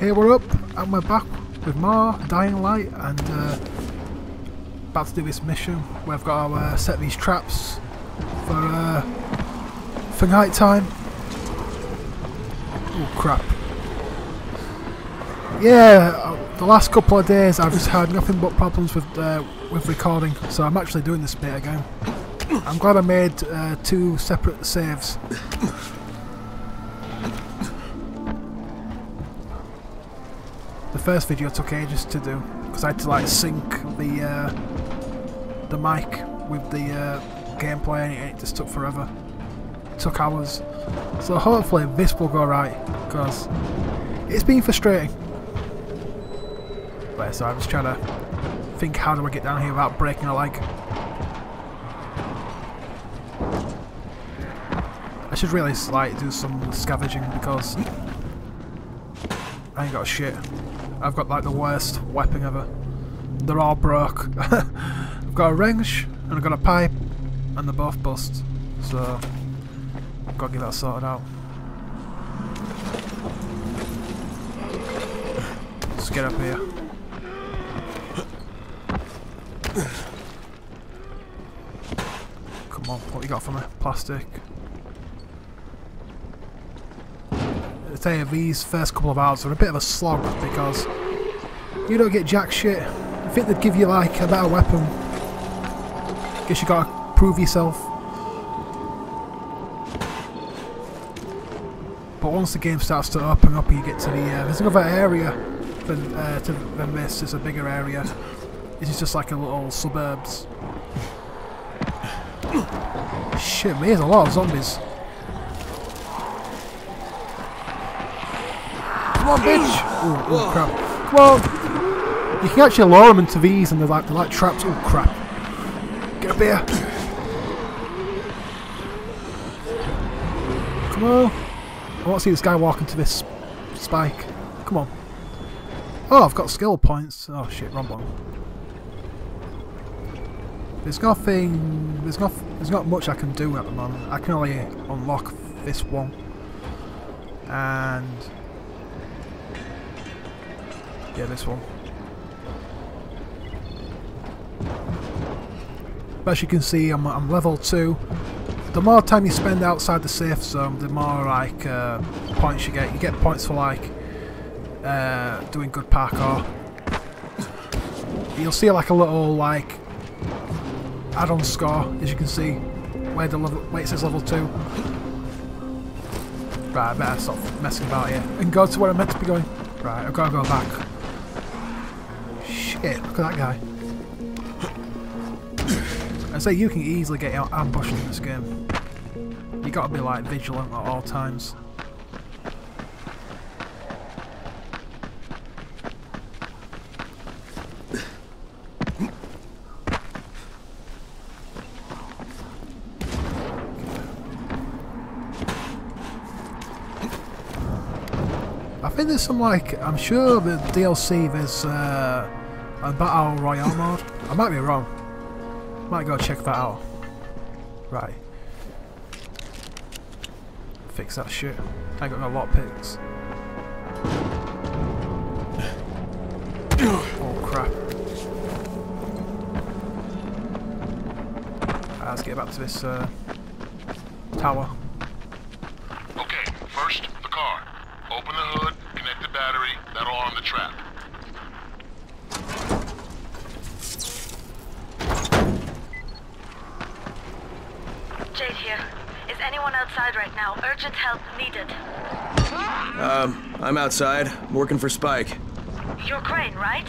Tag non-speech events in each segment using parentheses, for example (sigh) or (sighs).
here we're up and we're back with more Dying Light and uh, about to do this mission. We've got to uh, set these traps for uh, for night time. Oh crap! Yeah, uh, the last couple of days I've just had nothing but problems with uh, with recording, so I'm actually doing this bit again. I'm glad I made uh, two separate saves. First video took ages to do because I had to like sync the uh, the mic with the uh, gameplay and it just took forever. It took hours. So hopefully this will go right because it's been frustrating. But so I'm just trying to think how do I get down here without breaking a leg. I should really like do some scavenging because I ain't got shit. I've got like the worst weapon ever. They're all broke. (laughs) I've got a wrench and I've got a pipe and they're both bust. So I've got to get that sorted out. Let's get up here. Come on, what you got for me? Plastic. These first couple of hours are a bit of a slog because you don't get jack shit. I think they'd give you like a better weapon. Guess you gotta prove yourself. But once the game starts to open up you get to the uh, there's another area than uh, to, than this. It's a bigger area. This is just like a little suburbs. (coughs) Shit, there's a lot of zombies. On, bitch! Ooh, oh crap. Come on! You can actually lure them into these and they're like, they're like traps. Oh crap. Get up here! Come on! I want to see this guy walk into this spike. Come on. Oh, I've got skill points. Oh shit, wrong one. There's nothing. There's not. There's not much I can do at the moment. I can only unlock this one, and yeah, this one. But as you can see, I'm, I'm level two. The more time you spend outside the safe zone, the more like uh, points you get. You get points for like uh, doing good parkour. You'll see like a little like add-on score, as you can see, where the level, where it says level 2. Right, I better stop messing about here and go to where I'm meant to be going. Right, I've got to go back. Shit, look at that guy. I say you can easily get out ambushed in this game. You got to be like vigilant at all times. I think there's some like I'm sure the DLC there's uh, a battle royale mode. I might be wrong. Might go check that out. Right. Fix that shit. I got no lockpicks. Oh crap. Right, let's get back to this uh, tower. Okay, first, the car. Open the hood, connect the battery, that'll arm the trap. Jade here. Is anyone outside right now? Urgent help needed. Um, I'm outside. I'm working for Spike. You're Crane, right?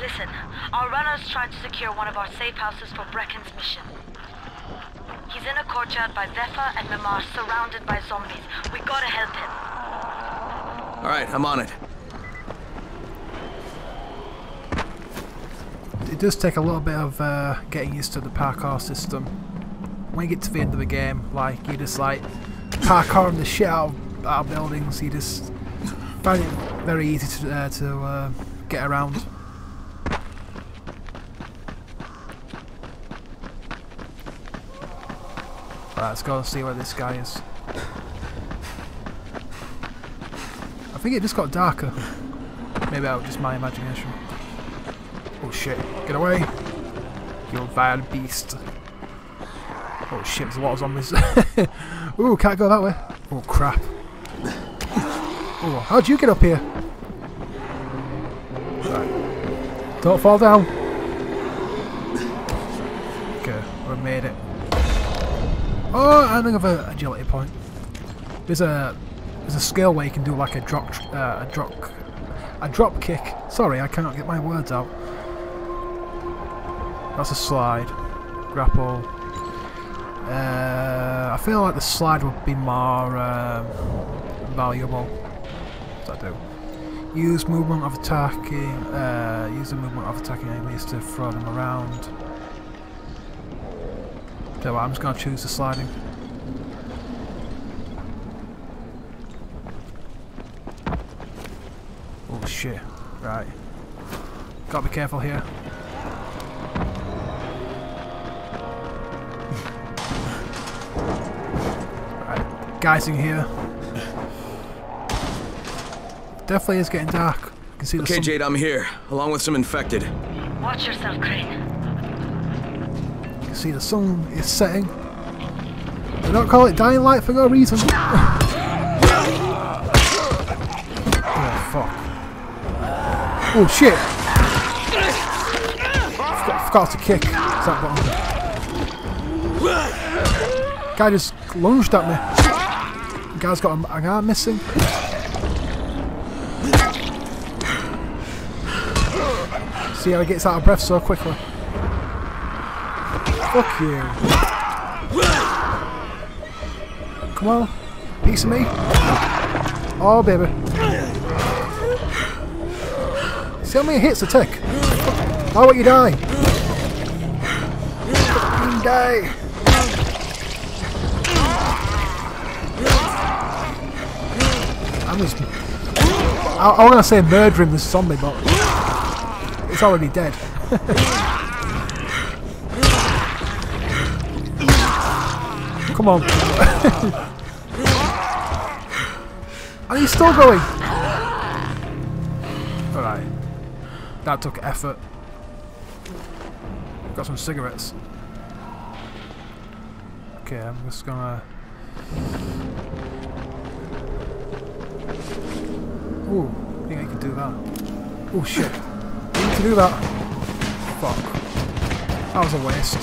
Listen, our runner's trying to secure one of our safe houses for Brecken's mission. He's in a courtyard by Vefa and Mimar, surrounded by zombies. We gotta help him. Alright, I'm on it. It does take a little bit of uh, getting used to the parkour system. When you get to the end of the game, like you just like parkouring the shit out of, buildings, you just find it very easy to uh, to uh, get around. Right, let's go and see where this guy is. I think it just got darker. Maybe that was just my imagination. Oh shit, get away! You vile beast. Oh shit, there's a lot of zombies. (laughs) Ooh, can't go that way. Oh crap. Oh, how'd you get up here? Right. Don't fall down. Okay, we made it. Oh, and another agility point. There's a there's a skill where you can do like a drop uh, a drop a drop kick. Sorry, I cannot get my words out. That's a slide. Grapple. Uh, I feel like the slide would be more um, valuable. What does that do? Use movement of attacking. Uh, use the movement of attacking enemies to throw them around. So I'm just gonna choose the sliding. Oh shit! Right. Gotta be careful here. Guys in here. Definitely is getting dark. You can see the Okay, sun. Jade, I'm here, along with some infected. Watch yourself, Crane. You can see the sun is setting. They don't call it dying light for no reason. (laughs) oh fuck. Oh shit! Forgot, forgot to kick. Is that button? Guy just lunged at me. Guy's got a, an arm missing. See how he gets out of breath so quickly. Fuck you. Come on. Piece of me. Oh, baby. See how many hits I take? Why won't you die? Fucking die. I'm just... I, I was going to say murdering this zombie, but... It's already dead. (laughs) Come on. (laughs) Are you still going? Alright. That took effort. Got some cigarettes. Okay, I'm just gonna... Ooh, I think I can do that. Oh shit. I need to do that. Fuck. That was a waste.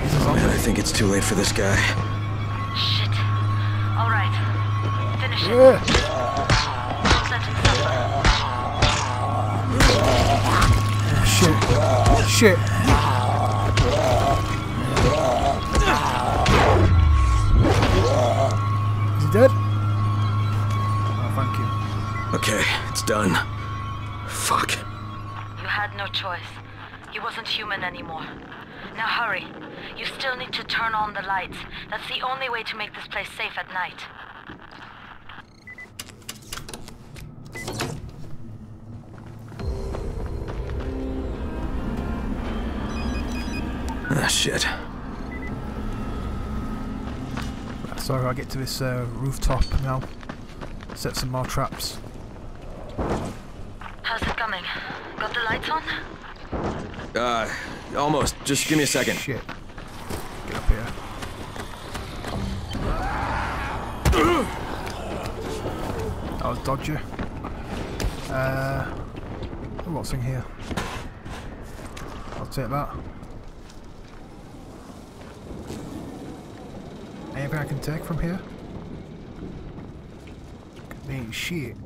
He's a oh, Man. I think it's too late for this guy. Shit. All right. Finish it. Yeah. Don't let him suffer. Shit. Shit. Okay, it's done. Fuck. You had no choice. He wasn't human anymore. Now hurry. You still need to turn on the lights. That's the only way to make this place safe at night. Ah, shit. So I get to this uh, rooftop now. Set some more traps. How's it coming? Got the lights on? Uh, almost. Just give me a second. Shit. Get up here. That was dodgy. Uh, what's in here? I'll take that. Anything I can take from here? Ain't shit.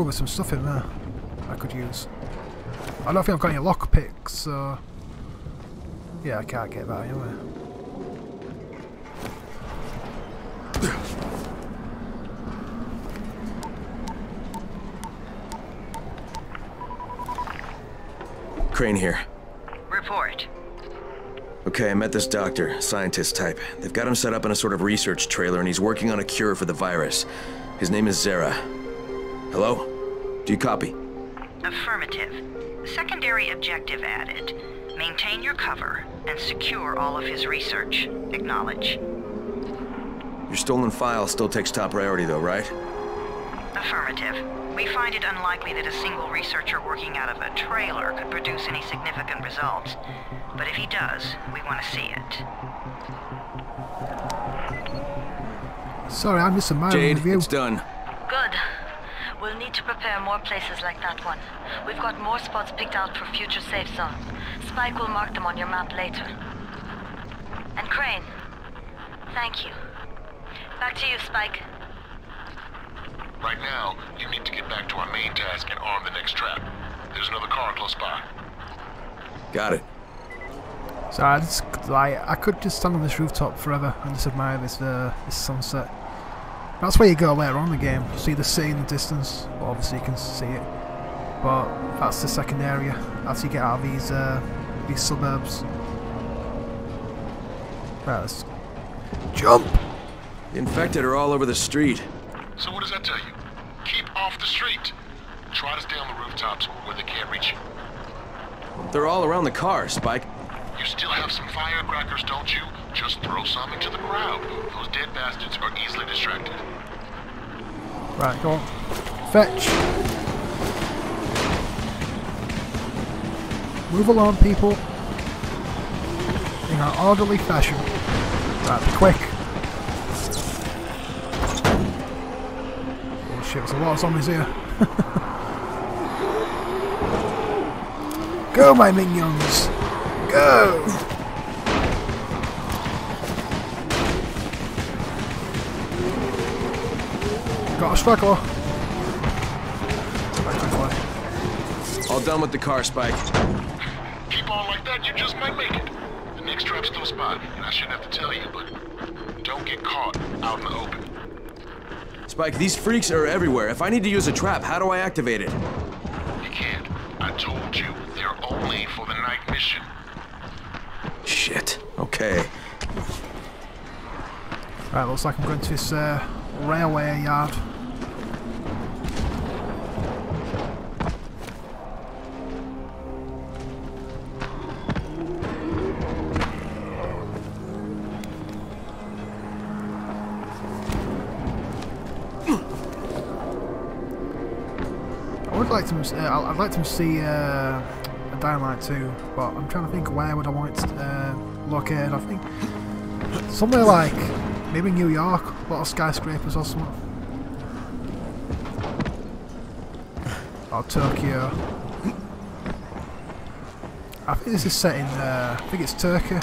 Ooh, there's some stuff in there I could use. I don't think I've got any lockpicks, so... Yeah, I can't get that anyway. Crane here. Report. Okay, I met this doctor, scientist type. They've got him set up in a sort of research trailer and he's working on a cure for the virus. His name is Zere. Hello? Do you copy? Affirmative. Secondary objective added. Maintain your cover. and secure all of his research. Acknowledge. Your stolen file still takes top priority though, right? Affirmative. We find it unlikely that a single researcher working out of a trailer could produce any significant results. But if he does, we want to see it. Sorry, I missed a mile Jade, review. it's done. Good. We'll need to prepare more places like that one. We've got more spots picked out for future safe zones. Spike will mark them on your map later. And Crane, thank you. Back to you, Spike. Right now, you need to get back to our main task and arm the next trap. There's another car close by. Got it. So I just like I could just stand on this rooftop forever and just admire this uh, this sunset. That's where you go later on in the game. See the city in the distance. Well, obviously you can see it, but that's the second area as you get out of these uh, these suburbs. Right, let's jump. The infected are all over the street. So what does that tell you? Keep off the street. Try to stay on the rooftops where they can't reach you. They're all around the car, Spike. You still have some firecrackers, don't you? Just throw some into the crowd. Those dead bastards are easily distracted. Right, go on. Fetch. Move along, people. In an orderly fashion. Right, be quick. Oh shit, there's a lot of zombies here. (laughs) Go, my minions! Go! Got a straggler. Right, quickly. All done with the car, Spike. Keep on like that, you just might make it. The next trap's close by, and I shouldn't have to tell you, but don't get caught out in the open. Spike, these freaks are everywhere. If I need to use a trap, how do I activate it? You can't. I told you, they're only for the night mission. Shit. Okay. Right, looks like I'm going to this uh, railway yard. Like to. Uh, I'd like to see uh, a Dying Light too, but I'm trying to think where would I want it uh, located. I think somewhere like maybe New York, a lot of skyscrapers or something. Or Tokyo. I think this is set in. Uh, I think it's Turkey.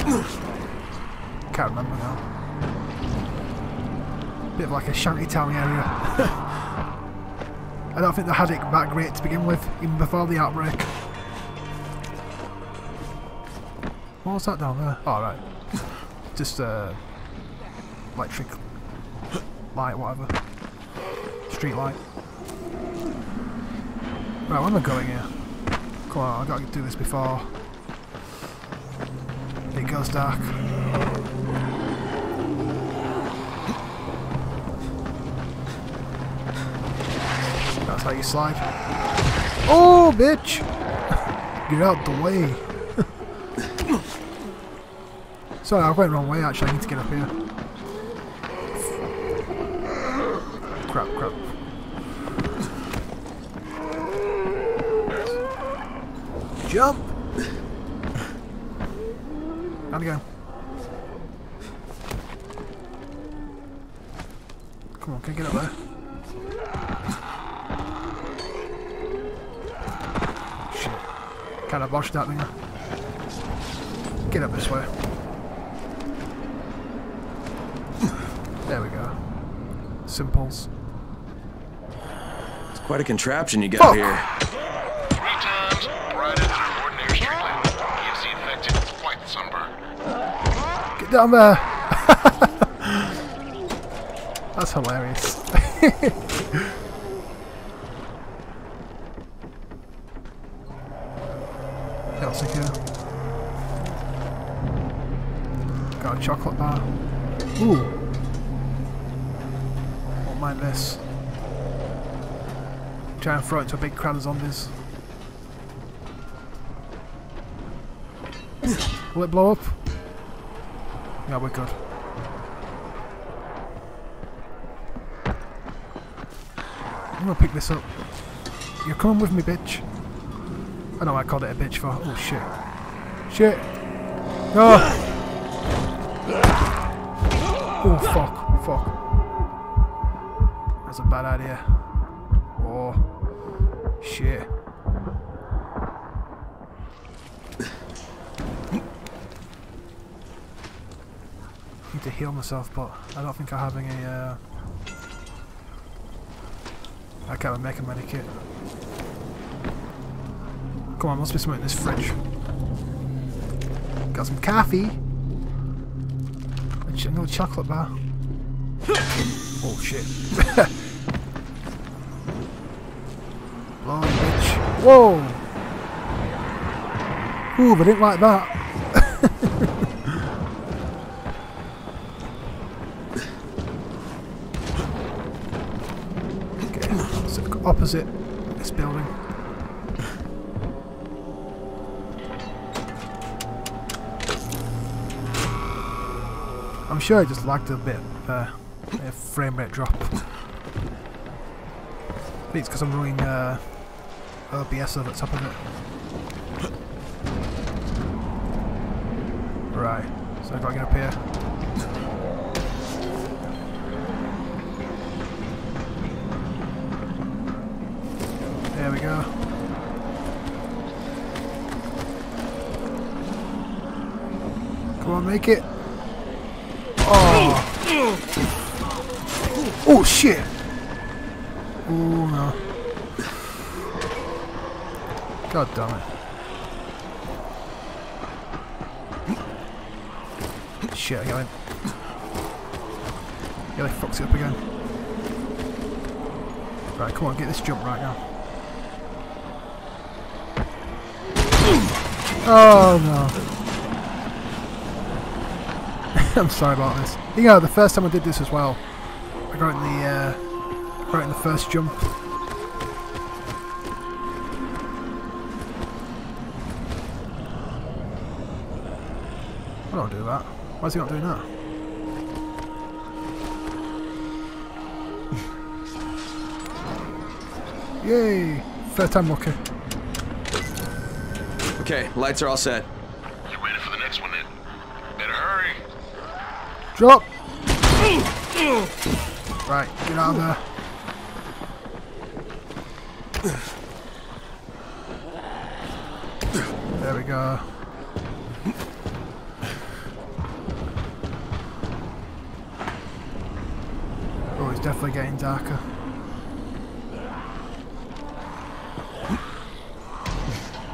Can't remember now. Bit of like a shanty town area. (laughs) I don't think they had it that great to begin with, even before the outbreak. What was that down there? Oh, right. (laughs) Just uh, electric light, whatever. Street light. Right, where am I going here? Come on, I've got to do this before it goes dark. That's how you slide. Oh, bitch! Get out the way. Sorry, I went the wrong way actually, I need to get up here. Crap, crap. Jump! Down again. Come on, can I get up there? Shit. Can't I botched that thing? Get up this way. There we go. Simples. It's quite a contraption you got Fuck. here. Three times brighter than an ordinary street lamp. Gives the infected quite the sunburn. Get down there! (laughs) That's hilarious. (laughs) Else here. Got a chocolate bar. Ooh. Won't mind this. Try and throw it to a big crowd of zombies. Will it blow up? Yeah, we're good. I'm gonna pick this up. You're coming with me, bitch. I know I called it a bitch for. Oh shit. Shit. No. Oh fuck. Fuck. Bad idea. Oh. Shit. need to heal myself, but I don't think I have any. Uh, I can't make a medikit. Come on, must be something in this fridge. Got some coffee. A ch- chocolate bar. (laughs) oh shit. (laughs) Blow bitch. Whoa! Ooh, but didn't like that. (laughs) opposite this building. I'm sure I just lagged a bit. Uh, a frame rate drop. I think it's because I'm running uh, Oh, OBS over the top of it. Right, so I get up here. There we go. Come on, make it. Oh. Oh shit. Oh no. God damn it. Shit, I got him. Yeah, they fucked it up again. Right, come on, get this jump right now. Oh no. (laughs) I'm sorry about this. You know, the first time I did this as well, I got in the, uh, got in the first jump. Why is he not doing that? Yay! First time lucky. Okay, lights are all set. You ready for the next one then? Better hurry. Drop! Right, get out of there. There we go. Oh, it's definitely getting darker.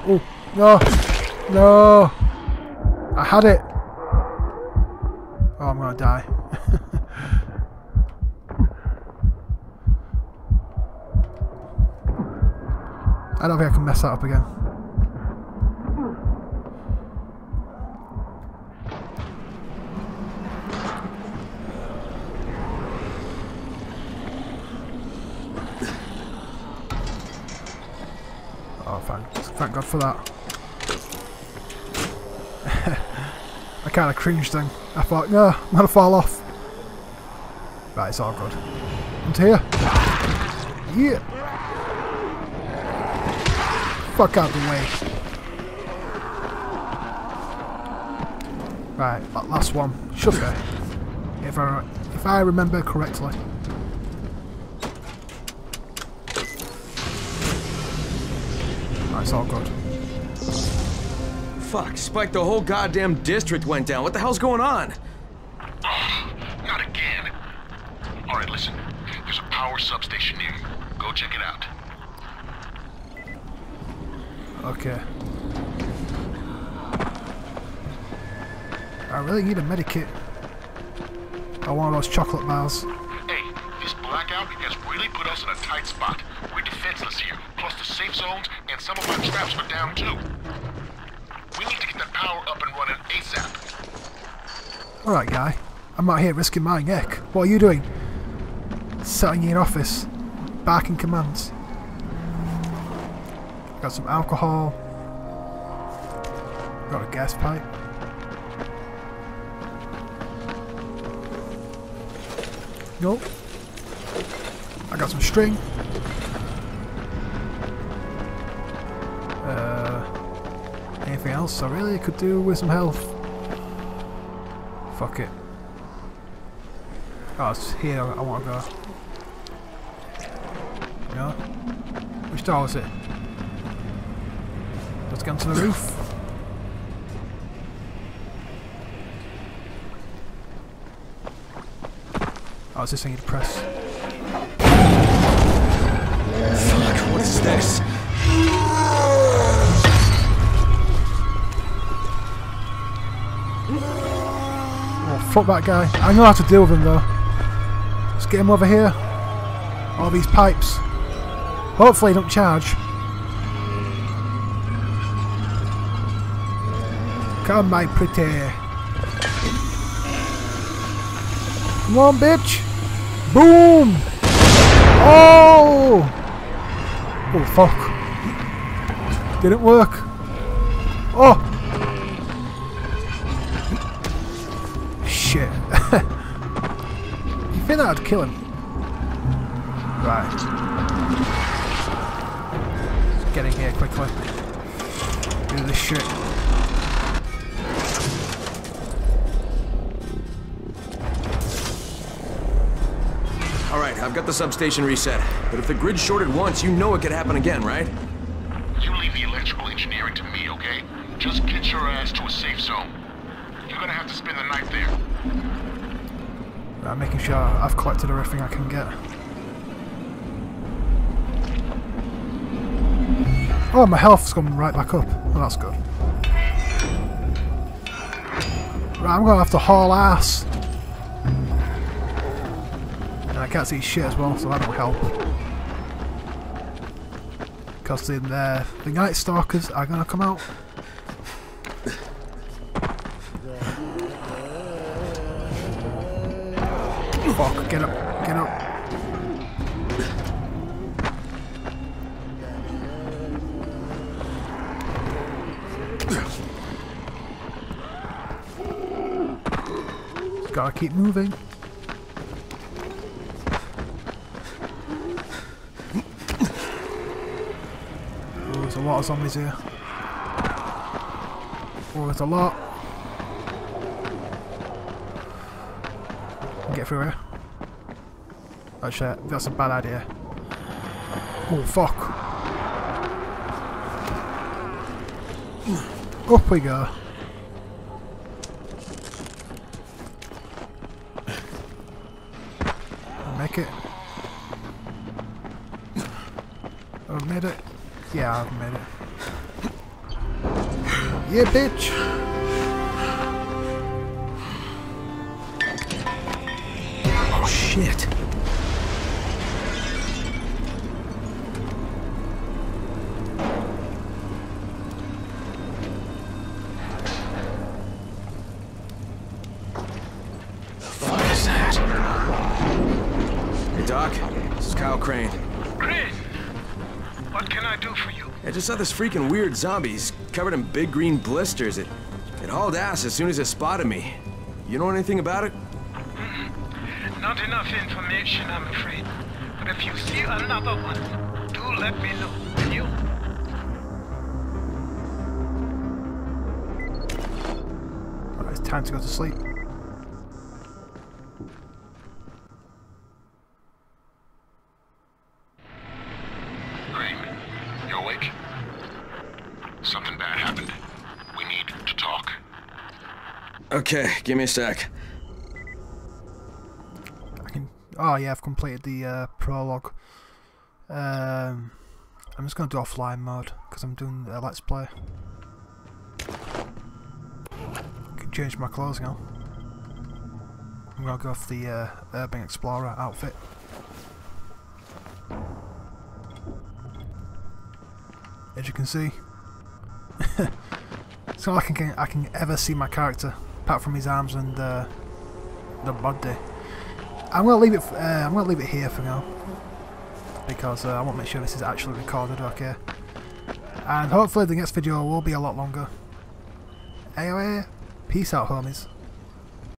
Oh, no! No! I had it! Oh, I'm gonna die. (laughs) I don't think I can mess that up again. For that. (laughs) I kind of cringed then. I thought, no, I'm gonna fall off. Right, it's all good. And here. Yeah. Fuck out the way. Right, that last one. Should be. If I, if I remember correctly. It's all good. Fuck, Spike, the whole goddamn district went down. What the hell's going on? (sighs) Not again. All right, listen. There's a power substation near you. Go check it out. Okay. I really need a medikit. I want those chocolate bars. Hey, this blackout has really put us in a tight spot. We're defenseless here. Plus the safe zones and some of our traps are down too power up and running ASAP. Alright, guy. I'm out here risking my neck. What are you doing? Sitting in your office, barking commands. Got some alcohol. Got a gas pipe. Nope. I got some string. Else I really could do with some health? Fuck it. Oh, it's here I want to go. No? Which door is it? Let's get onto the roof. Oh, it's this thing you press. Fuck, what is this? Fuck that guy. I know how to deal with him though. Let's get him over here. All these pipes. Hopefully don't charge. Come, my pretty. Come on, bitch. Boom. Oh. Oh, fuck. Didn't work. Oh. You think that'd kill him? Right. Let's get in here quickly. Do this shit. Alright, I've got the substation reset. But if the grid shorted once, you know it could happen again, right? You leave the electrical engineering to me, okay? Just get your ass to a safe zone. You're gonna have to spend the night there. Right, making sure I've collected everything I can get. Oh, my health's gone right back up. Well, that's good. Right, I'm gonna have to haul ass. And I can't see shit as well, so that don't help. Because in there, the Night Stalkers are gonna come out. Gotta keep moving. Oh, there's a lot of zombies here. Oh, there's a lot. Get through here. Oh shit, that's a bad idea. Oh fuck. Up we go. Make it. I've made it. Yeah, I've made it. Yeah, bitch. Oh shit. Doc. This is Kyle Crane. Crane, what can I do for you? I just saw this freaking weird zombie. He's covered in big green blisters. It, it hauled ass as soon as it spotted me. You know anything about it? Not enough information, I'm afraid. But if you see another one, do let me know, will you? Alright, it's time to go to sleep. Okay, give me a sec. I can. Oh yeah, I've completed the uh, prologue. Um, I'm just gonna do offline mode because I'm doing a let's play. I can change my clothes now. I'm gonna go off the uh, Urban Explorer outfit. As you can see, (laughs) it's not like I can, I can ever see my character apart from his arms and the body. I'm gonna leave it. Uh, I'm gonna leave it here for now because uh, I want to make sure this is actually recorded. Okay, and hopefully the next video will be a lot longer. Anyway, peace out, homies.